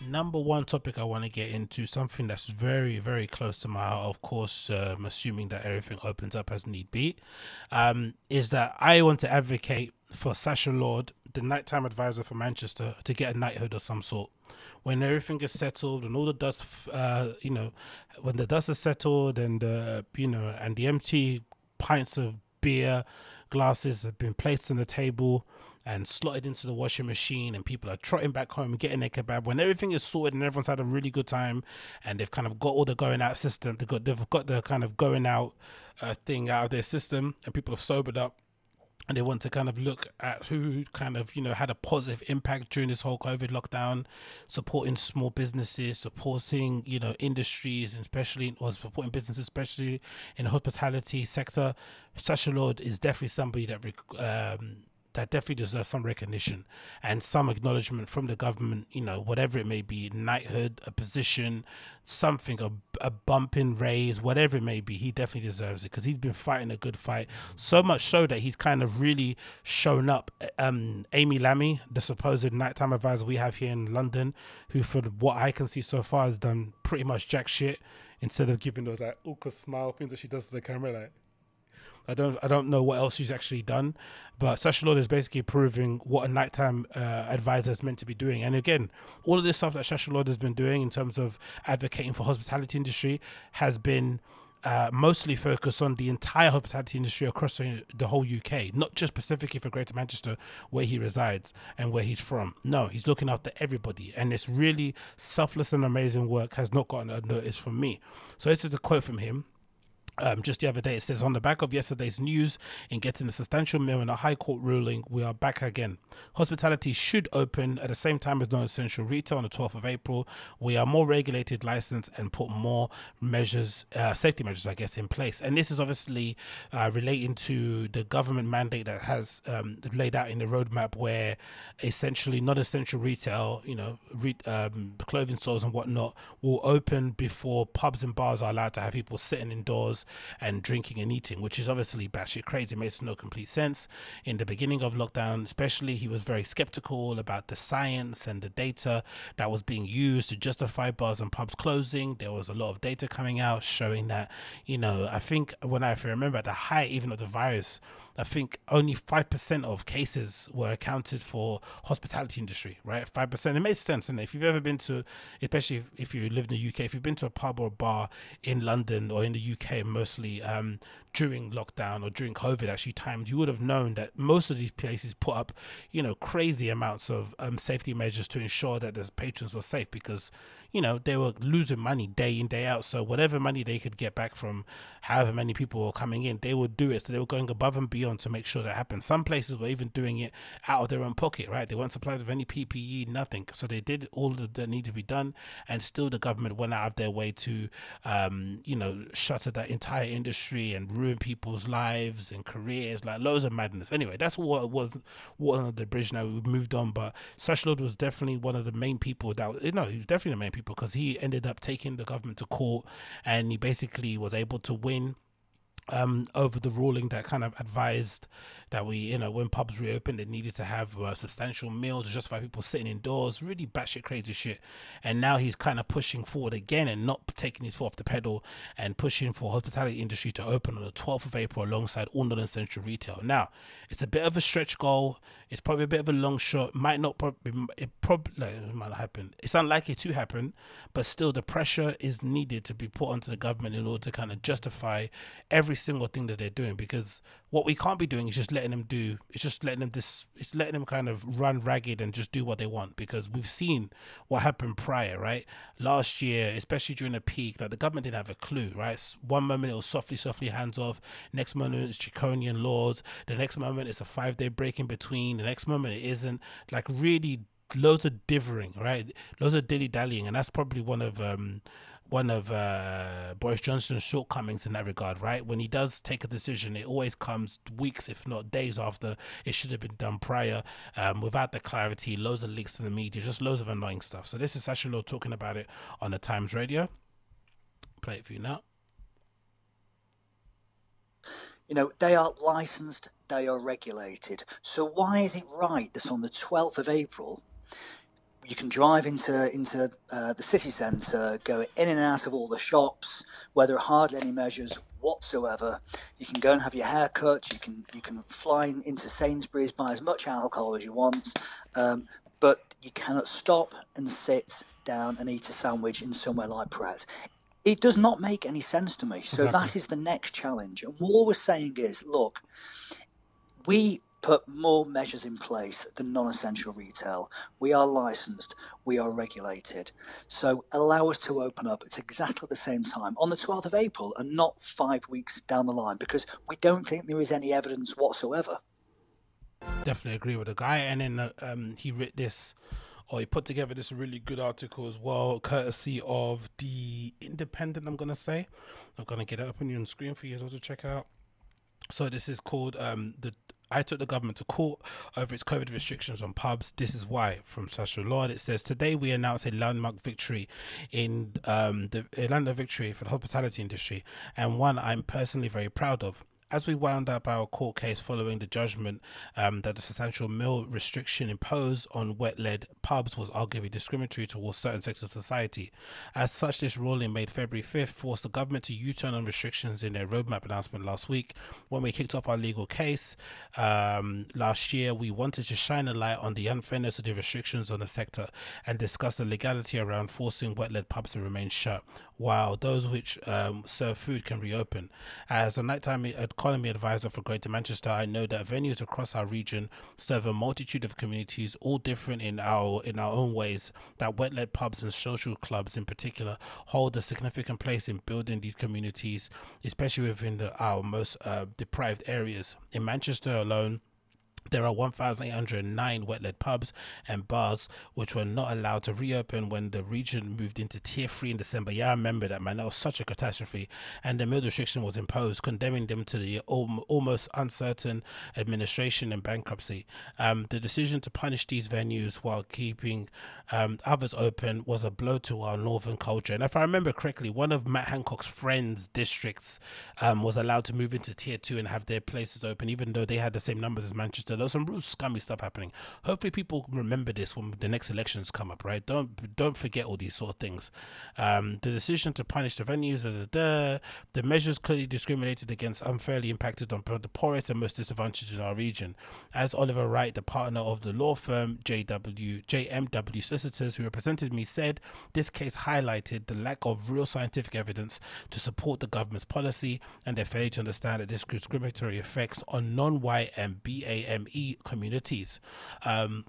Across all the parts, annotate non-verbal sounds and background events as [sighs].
number one topic I want to get into, something that's very, very close to my heart, of course, um, assuming that everything opens up as need be, um, is that I want to advocate for Sacha Lord, the nighttime advisor for Manchester, to get a knighthood of some sort. When everything is settled and all the dust, uh, you know, when the dust is settled and, uh, you know, and the empty pints of beer glasses have been placed on the table and slotted into the washing machine and people are trotting back home getting their kebab when everything is sorted and everyone's had a really good time and they've kind of got all the going out system they've got they've got the kind of going out uh, thing out of their system and people have sobered up and they want to kind of look at who kind of you know had a positive impact during this whole covid lockdown supporting small businesses supporting you know industries especially or supporting businesses especially in the hospitality sector. Sacha Lord is definitely somebody that um, that definitely deserves some recognition and some acknowledgement from the government, you know, whatever it may be, knighthood, a position, something, a, a bump in raise, whatever it may be, he definitely deserves it because he's been fighting a good fight. So much so that he's kind of really shown up. Um, Amy Lamé, the supposed nighttime advisor we have here in London, who, for what I can see so far, has done pretty much jack shit instead of giving those like awkward smile things that she does to the camera, like I don't I don't know what else she's actually done, but Sacha Lord is basically proving what a nighttime uh, advisor is meant to be doing. And again, all of this stuff that Sacha Lord has been doing in terms of advocating for hospitality industry has been. Uh, mostly focused on the entire hospitality industry across the, the, whole UK, not just specifically for Greater Manchester, where he resides and where he's from. No, he's looking after everybody, and this really selfless and amazing work has not gotten a notice from me. So this is a quote from him. Um, just the other day, it says on the back of yesterday's news, in getting a substantial meal in a High Court ruling, we are back again. Hospitality should open at the same time as non-essential retail on the 12th of April. We are more regulated, licensed, and put more measures, uh, safety measures, I guess, in place. And this is obviously uh, relating to the government mandate that has um, laid out in the roadmap, where essentially non-essential retail, you know, re- um, clothing stores and whatnot, will open before pubs and bars are allowed to have people sitting indoors and drinking and eating, which is obviously batshit crazy. It makes no complete sense. In the beginning of lockdown, especially, he was very skeptical about the science and the data that was being used to justify bars and pubs closing. There was a lot of data coming out showing that, you know, I think when I, if I remember at the height even of the virus, I think only 5% of cases were accounted for hospitality industry, right? 5%. It makes sense. And if you've ever been to, especially if you live in the UK, if you've been to a pub or a bar in London or in the UK mostly um, during lockdown or during COVID actually times, you would have known that most of these places put up, you know, crazy amounts of um, safety measures to ensure that the patrons were safe because you know, they were losing money day in, day out. So whatever money they could get back from however many people were coming in, they would do it. So they were going above and beyond to make sure that happened. Some places were even doing it out of their own pocket, right? They weren't supplied with any PPE, nothing. So they did all that needed to be done, and still the government went out of their way to, um, you know, shutter that entire industry and ruin people's lives and careers, like loads of madness. Anyway, that's what was what the bridge. Now we moved on, but Sacha Lord was definitely one of the main people that you know he was definitely the main people because he ended up taking the government to court and he basically was able to win um, over the ruling that kind of advised that we, you know, when pubs reopened, they needed to have substantial meal to justify people sitting indoors, really batshit crazy shit. And now he's kind of pushing forward again and not taking his foot off the pedal and pushing for hospitality industry to open on the 12th of April alongside all non-essential retail. Now, it's a bit of a stretch goal. It's probably a bit of a long shot. Might not probably, it probably it might not happen. It's unlikely to happen, but still the pressure is needed to be put onto the government in order to kind of justify every single thing that they're doing because what we can't be doing is just letting them do it's just letting them this it's letting them kind of run ragged and just do what they want because we've seen what happened prior right? Last year especially during the peak like the government didn't have a clue right? One moment it was softly softly hands off next moment it's draconian laws the next moment it's a five day break in between the next moment it isn't like really loads of divering right? Loads of dilly dallying and that's probably one of um one of uh, Boris Johnson's shortcomings in that regard, right? When he does take a decision, it always comes weeks, if not days after it should have been done prior, um, without the clarity, loads of leaks to the media, just loads of annoying stuff. So this is Sacha Lord talking about it on the Times Radio. Play it for you now. You know, they are licensed, they are regulated. So why is it right that on the 12th of April, you can drive into into uh, the city centre, go in and out of all the shops, where there are hardly any measures whatsoever. You can go and have your hair cut. You can you can fly into Sainsbury's, buy as much alcohol as you want, um, but you cannot stop and sit down and eat a sandwich in somewhere like Pret. It does not make any sense to me. So exactly. that is the next challenge. And what we're saying is, look, we put more measures in place than non essential retail. We are licensed, we are regulated. So allow us to open up at exactly the same time on the 12th of April and not five weeks down the line because we don't think there is any evidence whatsoever. Definitely agree with the guy. And then uh, um, he wrote this or he put together this really good article as well, courtesy of the Independent. I'm gonna say, I'm gonna get it up on your screen for you all to check out. So this is called um, the I took the government to court over its COVID restrictions on pubs. This is why, from Sacha Lord, it says today we announce a landmark victory in um, the a landmark victory for the hospitality industry, and one I'm personally very proud of as we wound up our court case following the judgment um, that the substantial meal restriction imposed on wet-led pubs was arguably discriminatory towards certain sectors of society. As such, this ruling made February 5th forced the government to U-turn on restrictions in their roadmap announcement last week. When we kicked off our legal case um, last year, we wanted to shine a light on the unfairness of the restrictions on the sector and discuss the legality around forcing wet-led pubs to remain shut while those which um, serve food can reopen. As a nighttime economy advisor for Greater Manchester, I know that venues across our region serve a multitude of communities, all different in our in our own ways. That wet-led pubs and social clubs, in particular, hold a significant place in building these communities, especially within the, our most uh, deprived areas. In Manchester alone there are 1,809 wet-led pubs and bars which were not allowed to reopen when the region moved into Tier 3 in December. Yeah, I remember that, man. That was such a catastrophe. And the meal restriction was imposed, condemning them to the almost uncertain administration and bankruptcy. Um, the decision to punish these venues while keeping um, others open was a blow to our northern culture. And if I remember correctly, one of Matt Hancock's friends' districts um, was allowed to move into Tier 2 and have their places open, even though they had the same numbers as Manchester there was some real scummy stuff happening. Hopefully, people remember this when the next elections come up. Right? Don't don't forget all these sort of things. Um, the decision to punish the venues, da, da, da, the measures clearly discriminated against, unfairly impacted on the poorest and most disadvantaged in our region. As Oliver Wright, the partner of the law firm JW JMW Solicitors, who represented me, said, this case highlighted the lack of real scientific evidence to support the government's policy and their failure to understand that this discriminatory effects on non-white and BAM e communities. Um,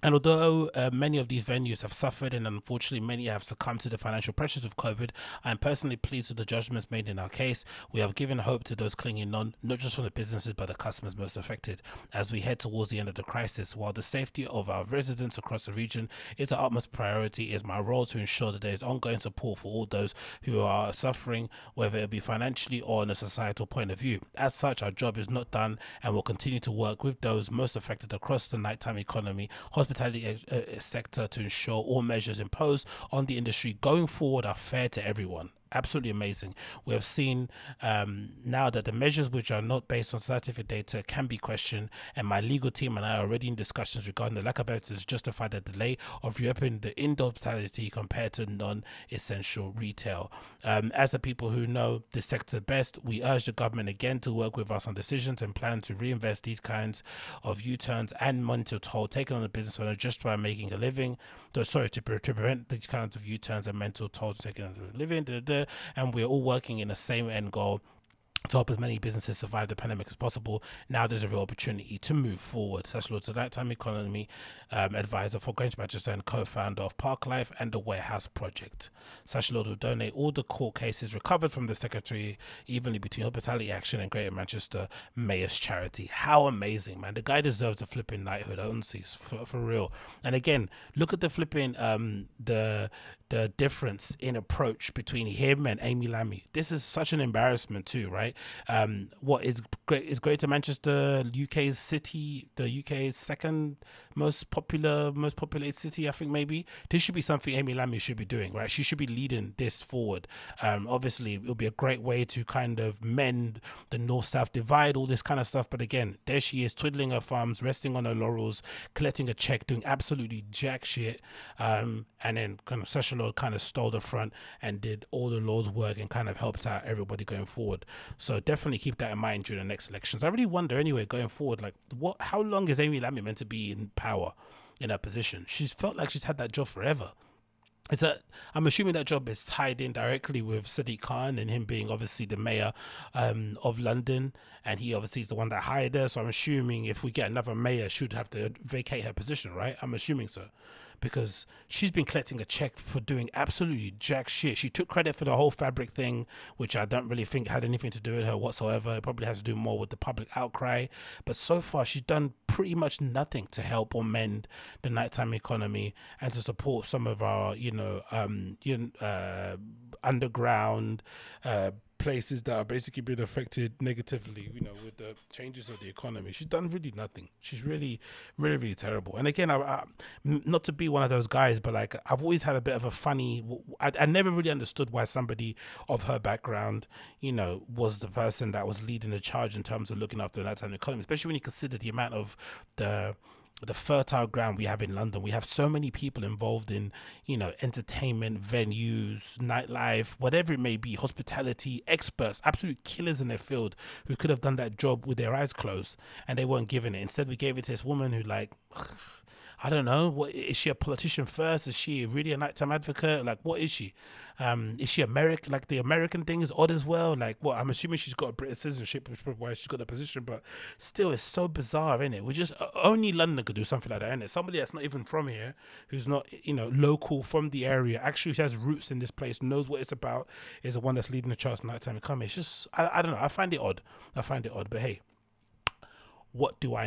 and although uh, many of these venues have suffered and unfortunately many have succumbed to the financial pressures of COVID, I am personally pleased with the judgments made in our case. We have given hope to those clinging on, not just from the businesses but the customers most affected, as we head towards the end of the crisis. While the safety of our residents across the region is our utmost priority, it is my role to ensure that there is ongoing support for all those who are suffering, whether it be financially or in a societal point of view. As such, our job is not done and we'll continue to work with those most affected across the nighttime economy hospitality uh, sector to ensure all measures imposed on the industry going forward are fair to everyone absolutely amazing. We have seen um, now that the measures which are not based on scientific data can be questioned, and my legal team and I are already in discussions regarding the lack of evidence justify the delay of reopening the indoor hospitality compared to non-essential retail. Um, as the people who know the sector best, we urge the government again to work with us on decisions and plan to reinvest these kinds of U-turns and monetary toll taken on the business owner just by making a living. So, sorry to, to prevent these kinds of U-turns and mental tolls taken on a living. Da, da, and we're all working in the same end goal to help as many businesses survive the pandemic as possible. Now there's a real opportunity to move forward. Sacha Lord, the nighttime economy um, advisor for Greater Manchester and co-founder of Parklife and the Warehouse Project. Sacha Lord will donate all the court cases recovered from the Secretary evenly between Hospitality Action and Greater Manchester Mayor's Charity. How amazing, man! The guy deserves a flipping knighthood, honestly, for, for real. And again, look at the flipping um the the difference in approach between him and Amy Lamé. This is such an embarrassment too, right? Um, what is great is Greater Manchester UK's city, the UK's second most popular, most populated city, I think maybe. This should be something Amy Lamé should be doing, right? She should be leading this forward. Um, obviously, it will be a great way to kind of mend the north-south divide, all this kind of stuff. But again, there she is, twiddling her thumbs, resting on her laurels, collecting a check, doing absolutely jack shit. Um, and then kind of Sacha Lord kind of stole the front and did all the Lord's work and kind of helped out everybody going forward. So definitely keep that in mind during the next elections. I really wonder anyway going forward, like what, how long is Amy Lamé meant to be in power in that position? She's felt like she's had that job forever. Is that I'm assuming that job is tied in directly with Sadiq Khan and him being obviously the mayor um, of London, and he obviously is the one that hired her. So I'm assuming if we get another mayor, she should have to vacate her position, right? I'm assuming so because she's been collecting a check for doing absolutely jack shit. She took credit for the whole fabric thing, which I don't really think had anything to do with her whatsoever. It probably has to do more with the public outcry. But so far, she's done pretty much nothing to help or mend the nighttime economy and to support some of our, you know, um, you know, uh, underground. Uh, places that are basically being affected negatively, you know, with the changes of the economy. She's done really nothing. She's really, really, really terrible. And again, I, I, not to be one of those guys, but like I've always had a bit of a funny. I, I never really understood why somebody of her background, you know, was the person that was leading the charge in terms of looking after the nighttime economy, especially when you consider the amount of the the fertile ground we have in London. We have so many people involved in, you know, entertainment, venues, nightlife, whatever it may be, hospitality, experts, absolute killers in their field who could have done that job with their eyes closed and they weren't given it. Instead, we gave it to this woman who, like, [sighs] I don't know. What is she a politician first? Is she really a nighttime advocate? Like, what is she? Um, is she American? Like the American thing is odd as well. Like, what? I'm assuming she's got a British citizenship, which is why she's got the position. But still, it's so bizarre, isn't it? We just only London could do something like that, isn't it? Somebody that's not even from here, who's not you know local from the area, actually has roots in this place, knows what it's about, is the one that's leading the charts nighttime economy. It's just I, I don't know. I find it odd. I find it odd. But hey, what do I?